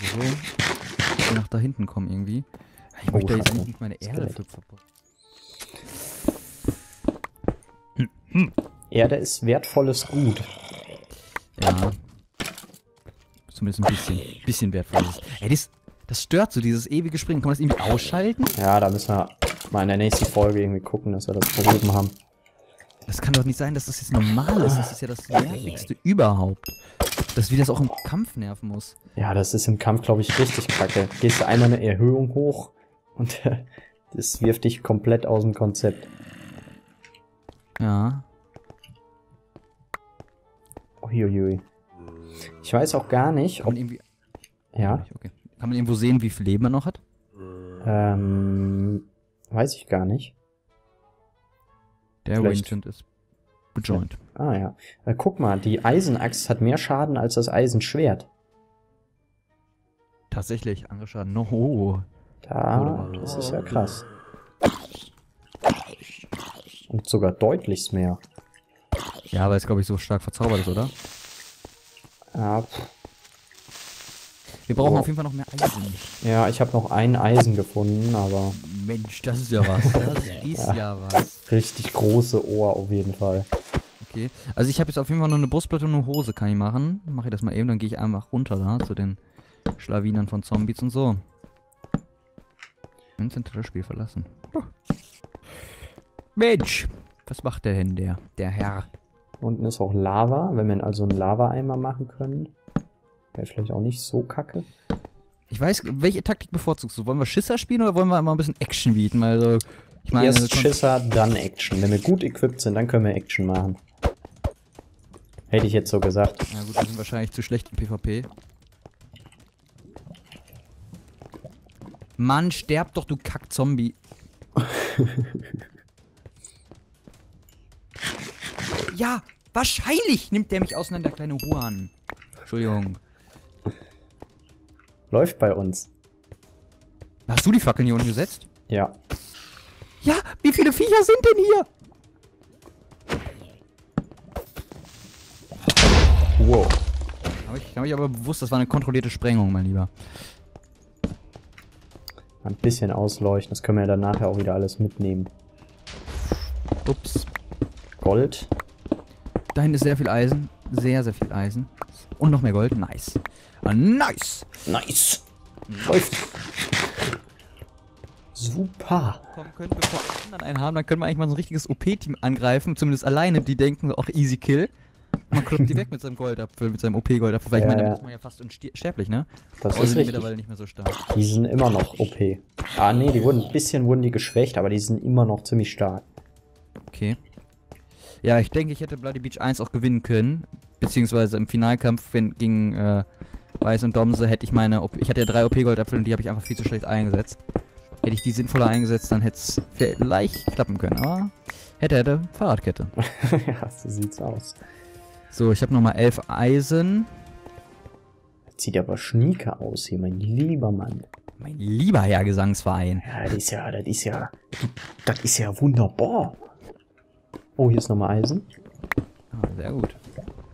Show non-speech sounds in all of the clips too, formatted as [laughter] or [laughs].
Also so. wir nach da hinten kommen irgendwie. Ich Oh, möchte jetzt Scheiße. eigentlich nicht meine Erde für verbrauchen. Erde ist wertvolles Gut. Ja. Zumindest ein bisschen. Bisschen wertvoll ist. Ey, das, das stört so, dieses ewige Springen. Kann man das irgendwie ausschalten? Ja, da müssen wir mal in der nächsten Folge irgendwie gucken, dass wir das behoben haben. Das kann doch nicht sein, dass das jetzt normal ist. Das ist ja das Nervigste überhaupt. Dass wie das auch im Kampf nerven muss. Ja, das ist im Kampf, glaube ich, richtig kacke. Gehst du einmal eine Erhöhung hoch und das wirft dich komplett aus dem Konzept. Ja. Uiuiui. Ich weiß auch gar nicht, ob... man irgendwie. Ja, Okay. Kann man irgendwo sehen, wie viel Leben er noch hat? ähm... Weiß ich gar nicht. Der Vielleicht. Vincent ist bejoint. Ah ja. Äh, guck mal, die Eisenaxt hat mehr Schaden als das Eisenschwert. Tatsächlich, andere Schaden. No. Oh. Da, das ist ja krass. Und sogar deutlichst mehr. Ja, weil es, glaube ich, so stark verzaubert ist, oder? Ja. Wir brauchen Oh. auf jeden Fall noch mehr Eisen. ja ich habe noch ein Eisen gefunden, aber Mensch, das ist ja was. Das [laughs] ist ja was. richtig große Ohr auf jeden Fall. Okay. Also ich habe jetzt auf jeden Fall noch eine Brustplatte und eine Hose kann ich machen. Mache ich das mal eben, dann gehe ich einfach runter da zu den Schlawinern von Zombies und so. Vincent hat das Spiel verlassen. Oh. Mensch, was macht der denn, der, der Herr? Unten ist auch Lava, wenn wir also einen Lava-Eimer machen können. Wäre vielleicht auch nicht so kacke. Ich weiß, welche Taktik bevorzugst du? Wollen wir Schisser spielen oder wollen wir mal ein bisschen Action bieten? Also, ich meine, Erst kon- Schisser, dann Action. Wenn wir gut equipped sind, dann können wir Action machen. Hätte ich jetzt so gesagt. Ja gut, wir sind wahrscheinlich zu schlecht im PvP. Mann, sterb doch, du Kack-Zombie. [laughs] ja, wahrscheinlich nimmt der mich auseinander, kleine Huan. Entschuldigung. Läuft bei uns. Hast du die Fackeln hier unten gesetzt? Ja. Ja, wie viele Viecher sind denn hier? Habe ich, hab ich aber bewusst, das war eine kontrollierte Sprengung, mein Lieber. Ein bisschen ausleuchten. Das können wir ja dann nachher auch wieder alles mitnehmen. Ups. Gold. Da hinten ist sehr viel Eisen. Sehr, sehr viel Eisen. Und noch mehr Gold. Nice. Ah, nice. Nice. Läuft. Super. kommen können, bevor anderen einen haben, dann können wir eigentlich mal so ein richtiges OP-Team angreifen, zumindest alleine, die denken auch easy kill. Man kloppt die weg mit seinem Goldapfel, mit seinem OP-Goldapfel, weil Ja, ich meine, ja. damit ist man ja fast unsterblich, ne? Das Aber ist sind richtig. mittlerweile nicht mehr so stark. Die sind immer noch OP. Ah, nee, die wurden, ein bisschen wurden die geschwächt, aber die sind immer noch ziemlich stark. Okay. Ja, ich denke, ich hätte Bloody Beach 1 auch gewinnen können, beziehungsweise im Finalkampf gegen äh, Weiß und Domse hätte ich meine, OP ich hatte ja drei OP-Goldapfel und die habe ich einfach viel zu schlecht eingesetzt. Hätte ich die sinnvoller eingesetzt, dann hätte es vielleicht klappen können, aber hätte, hätte, Fahrradkette. [laughs] ja, so sieht's aus. So, ich habe nochmal elf Eisen. Das sieht aber schnieker aus hier, mein lieber Mann. Mein lieber Herr Gesangsverein. Ja, das ist ja, das ist ja, das ist ja wunderbar. Oh, hier ist nochmal Eisen. Ah, sehr gut.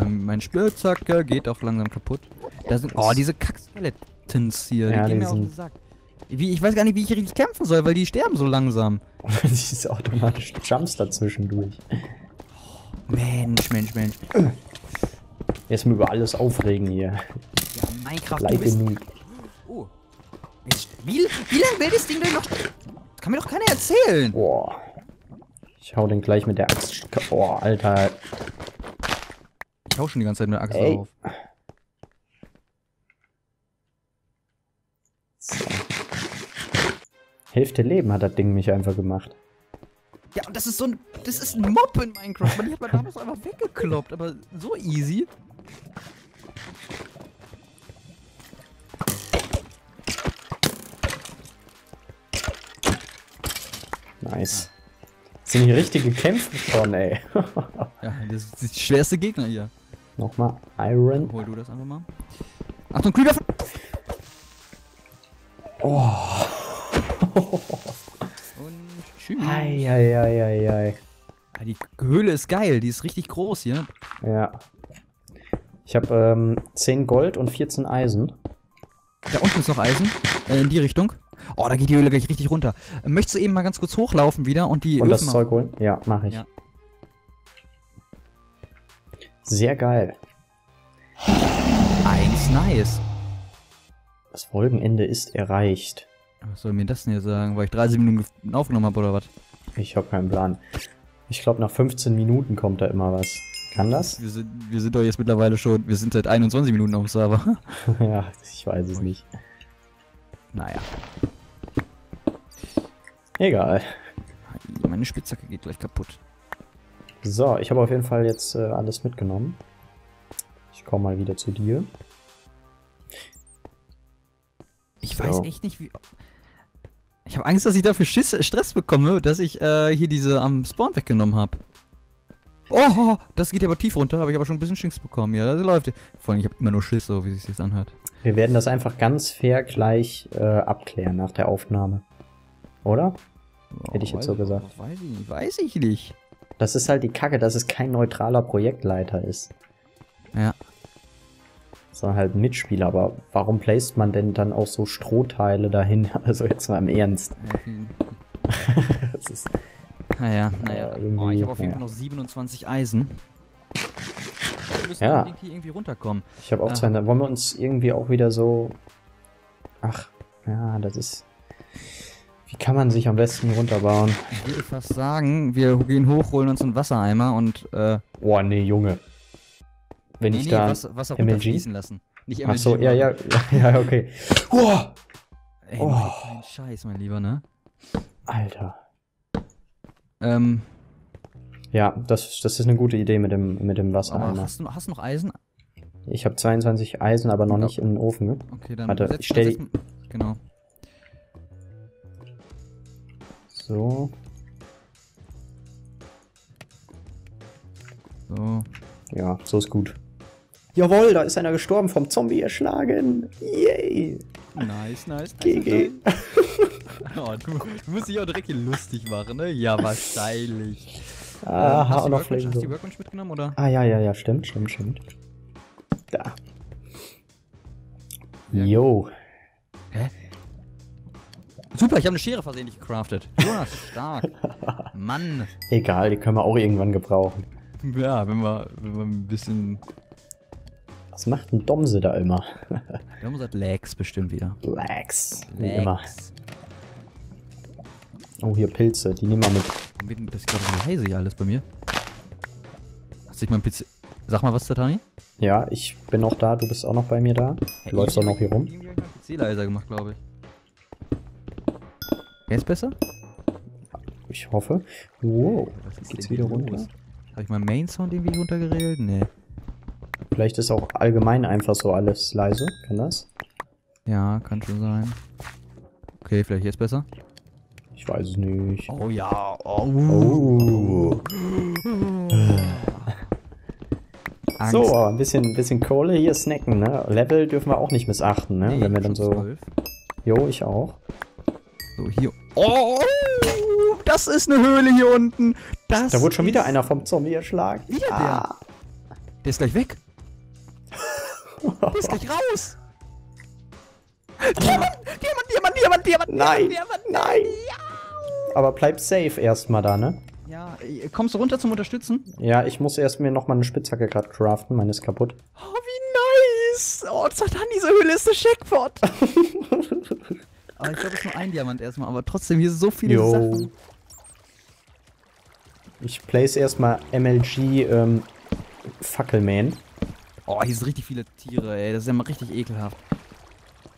Ähm, mein Spitzhacke geht auch langsam kaputt. Da sind, oh, diese Kack-Skeletons hier, Ja, die gehen mir auf den Sack. Wie, ich weiß gar nicht, wie ich richtig kämpfen soll, weil die sterben so langsam. [laughs] Diese automatischen Jumps dazwischen Mensch, Mensch, Mensch. Erstmal über alles aufregen hier. Ja, Minecraft, du Leid bist... genug. Oh. Mensch, Wie, wie lange will das Ding denn noch... Das kann mir doch keiner erzählen. Boah. Ich hau den gleich mit der Axt. Boah, Alter. Ich hau schon die ganze Zeit mit der Axt Ey. auf. Hälfte Leben hat das Ding mich einfach gemacht. Ja, und das ist so ein... Das ist ein Mob in Minecraft. Man, die hat man damals einfach weggekloppt, aber so easy. Nice. Das sind hier richtige Kämpfe schon, ey. [laughs] Ja, das ist der schwerste Gegner hier. Nochmal Iron. Hol du das einfach mal. Achtung, Creeper! Und [laughs] tschüss. Eieieiei. Ja, die Höhle ist geil, die ist richtig groß hier. Ja. Ich habe ähm, 10 Gold und 14 Eisen. Da unten ist noch Eisen. Äh, in die Richtung. Oh, da geht die Höhle gleich richtig runter. Möchtest du eben mal ganz kurz hochlaufen wieder und die Und das Öfen Zeug holen? Ja, mache ich. Ja. Sehr geil. Eins, nice. Das Folgenende ist erreicht. Was soll mir das denn hier sagen? Weil ich 30 Minuten aufgenommen habe oder was? Ich habe keinen Plan. Ich glaube, nach 15 Minuten kommt da immer was. Kann das? Wir sind, wir sind doch jetzt mittlerweile schon, wir sind seit 21 Minuten auf dem Server. [laughs] [laughs] ja, ich weiß es nicht. naja. Egal. Meine Spitzhacke geht gleich kaputt. So, ich habe auf jeden Fall jetzt äh, alles mitgenommen. Ich komme mal wieder zu dir. Ich weiß echt nicht, wie. Ich habe Angst, dass ich dafür Schiss, Stress bekomme, dass ich äh, hier diese am Spawn weggenommen habe. Oh, das geht aber tief runter, habe ich aber schon ein bisschen Schiss bekommen. Ja, das läuft. Vor allem, ich habe immer nur Schiss, so wie sich das anhört. Wir werden das einfach ganz fair gleich äh, abklären nach der Aufnahme. Oder? Hätte ich jetzt so gesagt. Weiß ich weiß ich nicht. Das ist halt die Kacke, dass es kein neutraler Projektleiter ist. Ja. Sondern halt ein Mitspieler. Aber warum placed man denn dann auch so Strohteile dahin? [laughs] Also jetzt mal im Ernst. [laughs] Das ist, Naja, naja. Ja, oh, irgendwie, ich habe auf jeden naja. Fall noch 27 Eisen. Wir müssen Ja. hier irgendwie runterkommen. ich habe auch Ah. zwei. Wollen wir uns irgendwie auch wieder so. Ach, ja, das ist. Wie kann man sich am besten runterbauen? Ich würde fast sagen, wir gehen hoch, holen uns einen Wassereimer und äh, Oh, nee, Junge. Wenn nee, ich nee, da. Wasser, Wasser MLG? runterfließen lassen. Nicht MLG. Ach so, ja, ja, [laughs] ja, okay. Uah, Ey, Oh. keinen Scheiß, mein Lieber, ne? Alter. Ähm, Ja, das, das ist eine gute Idee mit dem, mit dem aber Wassereimer. hast du, hast du noch Eisen? Ich habe 22 Eisen, aber noch Ja. nicht in den Ofen. Ne? Okay, dann Warte, setz- ich stell setz- Genau. So. So. Ja, so ist gut. Jawohl, da ist einer gestorben vom Zombie erschlagen. Yay. Nice, nice. GG. [laughs] oh, du, du musst dich auch direkt hier lustig machen, ne? Ja, wahrscheinlich. Aha, hast, und du noch Flamen. hast du die Workbench mitgenommen, oder? Ah, ja, ja, ja, stimmt, stimmt, stimmt. Da. Jo. Super, ich habe eine Schere versehentlich gecraftet. Jonas, stark. [laughs] Mann. Egal, die können wir auch irgendwann gebrauchen. Ja, wenn wir, wenn wir ein bisschen... Was macht ein Domse da immer? [laughs] Wir haben gesagt Lags bestimmt wieder. Lax. Wie immer. Lags. Oh, hier Pilze, die nehmen wir mit. Das ist gerade so leise hier alles bei mir. Hast du dich mal ein PC... Sag mal was, Tatani? Ja, ich bin noch da, du bist auch noch bei mir da. Du läufst doch noch hier rum. Hab ich meinen PC leiser gemacht, glaube ich. Jetzt besser? Ich hoffe. Wow, Was ist geht's wieder runter? Habe ich meinen Main-Sound irgendwie runtergeregelt? Nee. Vielleicht ist auch allgemein einfach so alles leise. Kann das? Ja, kann schon sein. Okay, vielleicht jetzt besser. Ich weiß es nicht. Oh ja. Oh. Oh. So, ein bisschen, ein bisschen Kohle hier snacken, ne? Level dürfen wir auch nicht missachten, ne? Nee, Wenn wir dann so. 12. Jo, ich auch. So, hier. Oh! Das ist eine Höhle hier unten. Das Da wurde schon wieder einer vom Zombie erschlagen. Wieder der? Ah. Der ist gleich weg. Der ist gleich raus. Diamant, Diamant, Diamant, Diamant, Diamant. Nein, Diamant, nein. Aber bleib safe erstmal da, ne? Ja, kommst du runter zum Unterstützen? Ja, ich muss erst mir noch mal eine Spitzhacke gerade craften. Meine ist kaputt. Oh, wie nice. Oh, Satan, diese Höhle ist eine Jackpot. [laughs] aber ich glaube, es ist nur ein Diamant erstmal. Aber trotzdem, hier sind so viele Jo. Sachen. Ich place erstmal MLG ähm, Fackelman. Oh, hier sind richtig viele Tiere, ey. Das ist ja mal richtig ekelhaft.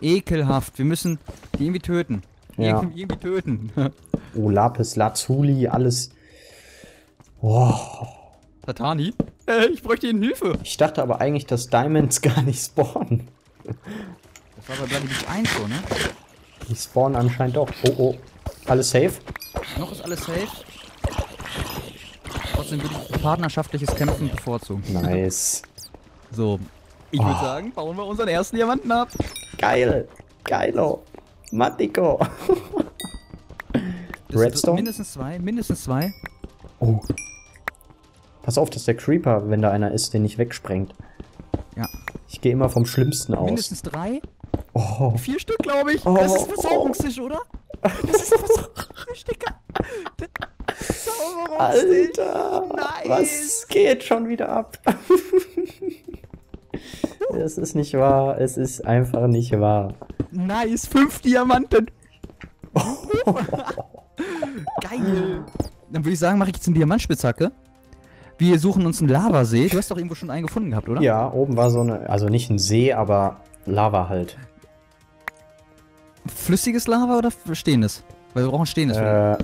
Ekelhaft. Wir müssen die irgendwie töten. Ja. Irgendwie, irgendwie töten. [laughs] Oh, Lapis, Lazuli, alles. Boah. Tatani? Äh, ich bräuchte Ihnen Hilfe. Ich dachte aber eigentlich, dass Diamonds [laughs] gar nicht spawnen. Das war bei Bloody Beach 1 so, ne? Die spawnen anscheinend doch. Oh, oh. Alles safe? Noch ist alles safe. Trotzdem würde ich partnerschaftliches Kämpfen bevorzugen. Nice. So. Ich würde Oh. sagen, bauen wir unseren ersten Diamanten ab. Geil. Geilo. Matiko. Redstone? Mindestens zwei, mindestens zwei. Oh. Pass auf, dass der Creeper, wenn da einer ist, den nicht wegsprengt. Ja. Ich gehe immer vom Schlimmsten aus. Mindestens drei. Oh. Vier Stück, glaube ich. Oh, das ist oh. Versorgungstisch, oder? Das ist Versorgungstisch, Digga. Alter! Nice. Was geht schon wieder ab? Es ist nicht wahr. Es ist einfach nicht wahr. Nice, fünf Diamanten. [laughs] Geil. Dann würde ich sagen, mache ich jetzt eine Diamantspitzhacke. Wir suchen uns einen Lavasee. Du hast doch irgendwo schon einen gefunden gehabt, oder? Ja, oben war so eine, also nicht ein See, aber Lava halt. Flüssiges Lava oder stehendes? Weil wir brauchen stehendes. Äh,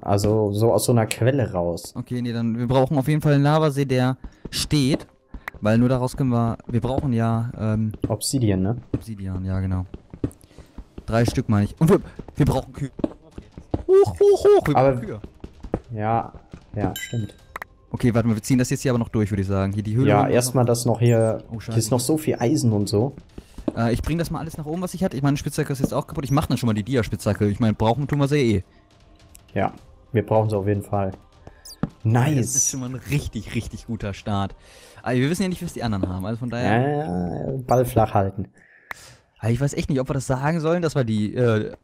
also so aus so einer Quelle raus. Okay, nee, dann wir brauchen auf jeden Fall einen Lavasee, der steht. Weil nur daraus können wir. Wir brauchen ja ähm, Obsidian, ne? Obsidian, ja genau. Drei Stück meine ich. Und wir, wir brauchen Kühe. Hoch, hoch, hoch. Wir Aber- Kühe. Ja, ja, stimmt. Okay, warte mal, wir ziehen das jetzt hier aber noch durch, würde ich sagen. Hier die Höhle. Ja, erstmal das noch hier. Oh, hier ist noch so viel Eisen und so. Äh, ich bring das mal alles nach oben, was ich hatte. Ich meine, Spitzhacke ist jetzt auch kaputt. Ich mache dann schon mal die Dia-Spitzhacke. Ich meine, brauchen tun wir sie eh. Ja, wir brauchen sie auf jeden Fall. Das ist Nice. schon mal ein richtig, richtig guter Start. Aber wir wissen ja nicht, was die anderen haben. Also von daher. Äh, Ball flach halten. Aber ich weiß echt nicht, ob wir das sagen sollen. Das war die. Äh,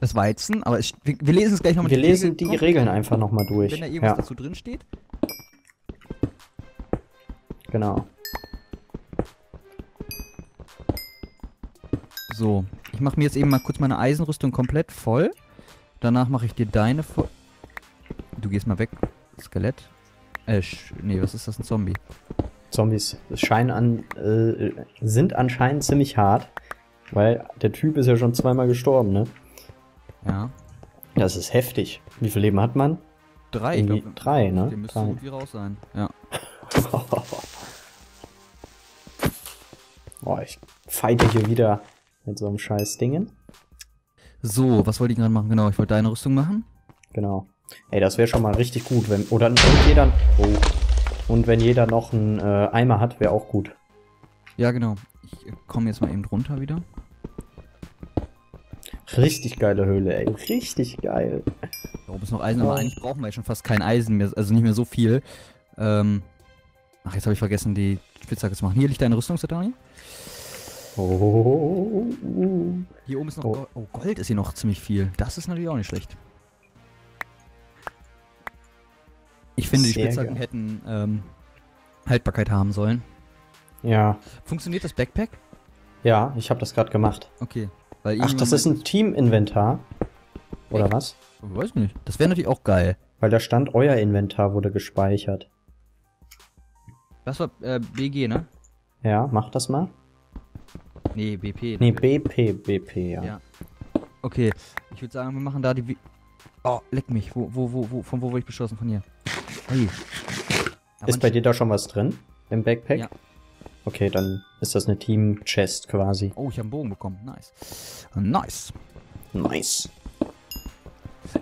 das Weizen. Aber es, wir, wir lesen es gleich nochmal Wir lesen die Regeln einfach nochmal durch. Wenn da irgendwas Ja, dazu drin steht. genau. So, ich mache mir jetzt eben mal kurz meine Eisenrüstung komplett voll. Danach mache ich dir deine voll. Du gehst mal weg. Skelett. Äh, nee, was ist das? Ein Zombie. Zombies scheinen an, äh, sind anscheinend ziemlich hart, weil der Typ ist ja schon zweimal gestorben, ne? Ja. Das ist heftig. Wie viel Leben hat man? Drei, ich Irgendwie glaube. drei, ne? Der müsste irgendwie raus sein. Ja. [laughs] Boah, ich fighte hier wieder mit so einem scheiß Dingen. So, was wollte ich gerade machen? Genau, ich wollte deine Rüstung machen. Genau. Ey, das wäre schon mal richtig gut, wenn. Oder und jeder. Oh. Und wenn jeder noch einen äh, Eimer hat, wäre auch gut. Ja, genau. Ich äh, komme jetzt mal eben drunter wieder. Richtig geile Höhle, ey. Richtig geil. Da oben ist noch Eisen, aber eigentlich brauchen wir ja schon fast kein Eisen mehr. Also nicht mehr so viel. Ähm. Ach, jetzt habe ich vergessen, die Spitzhacke zu machen. Hier liegt deine Rüstung, Satani. Oh. Hier oben ist noch Oh. Gold. Oh, Gold ist hier noch ziemlich viel. Das ist natürlich auch nicht schlecht. Ich finde, die Sehr Spitzhacken geil. hätten ähm, Haltbarkeit haben sollen. Ja. Funktioniert das Backpack? Ja, ich habe das gerade gemacht. Okay. Ach, das ist ein Team-Inventar. Oder Echt? was? Ich weiß nicht. Das wäre natürlich auch geil. Weil da stand, euer Inventar wurde gespeichert. Das war äh, BG, ne? Ja, mach das mal. Nee, BP. Nee, BP, BP, ja. Ja. Okay. Ich würde sagen, wir machen da die. Vi oh, leck mich. Wo, wo, wo, wo, von wo wurde ich beschossen? Von hier. Hey. Ist bei dir da schon was drin? Im Backpack? Ja. Okay, dann ist das eine Team-Chest quasi. Oh, ich habe einen Bogen bekommen. Nice. Nice. Nice.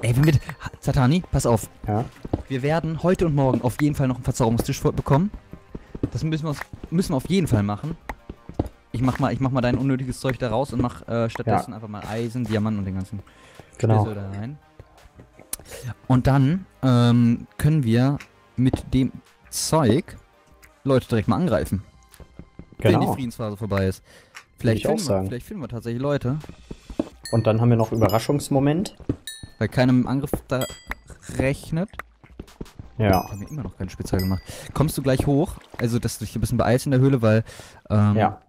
Ey, wenn wir. Satani, pass auf. Ja. Wir werden heute und morgen auf jeden Fall noch einen Verzauberungstisch bekommen. Das müssen wir, müssen wir auf jeden Fall machen. Ich mach mal, ich mach mal dein unnötiges Zeug da raus und mach äh, stattdessen einfach mal Eisen, Diamanten und den ganzen Genau. Schlüssel da rein. Und dann ähm, können wir mit dem Zeug Leute direkt mal angreifen, wenn die Genau. Friedensphase vorbei ist. Vielleicht ich auch finden, wir, sagen. vielleicht finden wir tatsächlich Leute, Und dann haben wir noch Überraschungsmoment. weil keiner mit dem Angriff da rechnet. Ja. Haben wir immer noch keine Spezial gemacht. Kommst du gleich hoch? Also, dass du dich ein bisschen beeilst in der Höhle, weil. Ähm, Ja.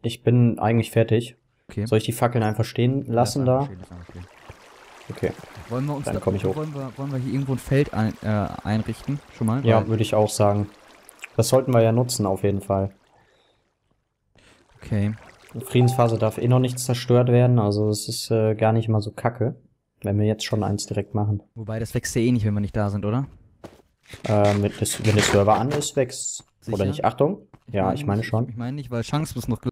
Ich bin eigentlich fertig. Okay. Soll ich die Fackeln einfach stehen lassen Lass da? stehen, stehen. Okay. Wollen wir uns Dann da, komm ich hoch. Wollen wir, wollen wir hier irgendwo ein Feld ein, äh, einrichten? Schon mal? Ja, würde ich auch sagen. Das sollten wir ja nutzen, auf jeden Fall. Okay. Friedensphase darf eh noch nichts zerstört werden, also es ist äh, gar nicht mal so kacke, wenn wir jetzt schon eins direkt machen. Wobei, das wächst ja eh nicht, wenn wir nicht da sind, oder? Äh, mit des, wenn der Server an ist, wächst. Oder Sicher? nicht? Achtung. Ja, ich meine schon. Ich meine nicht, weil Chance muss noch